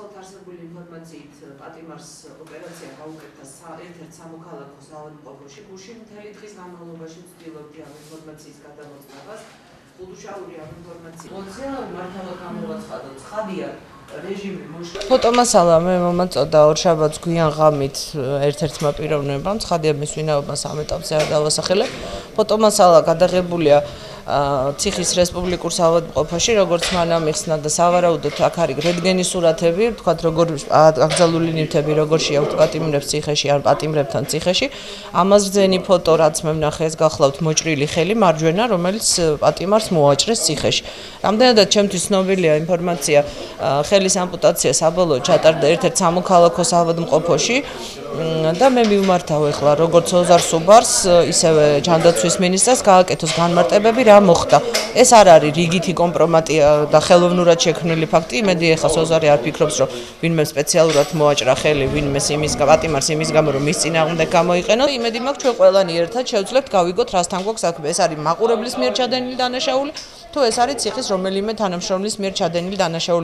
უცხოეთ არსებული ინფორმაციით პატიმარს ოპერაცია გაუკეთა ერთ-ერთ სამოქალაქო საავადმყოფოში, გუშინ მთელი დღის განმავლობაში ვცდილობდი ამ ინფორმაციის გადამოწმებას. უდუშალური ამ ინფორმაცია. მოძია მართავად გამოვაცხადოთ. ხადია რეჟიმი მოშლა. ფოტომასალა მე მომაწოდა ორშაბათს გვიან ღამით ერთ-ერთმა პიროვნებამ, ცხადია მის ვინაობას ამ ეტაპზე არ დავასახელებ. ფოტომასალა გადაღებულია ციხის რესპუბლიკურ საავადმყოფოში, როგორც მანამ იხსნა და სავარაუდოდ აქ არის რენტგენის სურათები, თქვათ როგორ აკრძალული ნივთები როგორ შეაქვთ პატიმრებს ციხეში ან პატიმრებთან ციხეში. ამას რძენი ფოტო რაც მე ვნახე ეს გახლავთ მოჭრილი ხელი მარჯვენა, რომელიც პატიმარს მოაჭრეს ციხეში. რამდენადაც ჩემთვის ცნობილია ინფორმაცია, ხელის ამპუტაცია საბოლოოდ ჩატარდა ერთ-ერთ სამოქალაქო საავადმყოფოში და მე მივმართავ ახლა როგორც ოზარ სუბარს, ისევე ჯანდაცვის მინისტრს გააკეთოს განმარტებები რა მოხდა. ეს არ არის რიგითი კომპრომატია და ხელოვნურად შექმნილი ფაქტი. იმედი ახლა სოზარი არ ფიქრობს, რომ ვინმე სპეციალურად მოაჭრა ხელი ვინმე იმის პატიმარს იმის გამო რომ მის წინააღმდეგ გამოიყენო. იმედი მაქვს ჩვენ ყველანი ერთად შევძლებთ გავიგოთ რასთან გვაქვს საქმე. ეს არის მაყურებლის მიერ ჩადენილი დანაშაული თუ ეს არის ციხის რომელიმე თანამშრომლის მიერ ჩადენილი დანაშაული.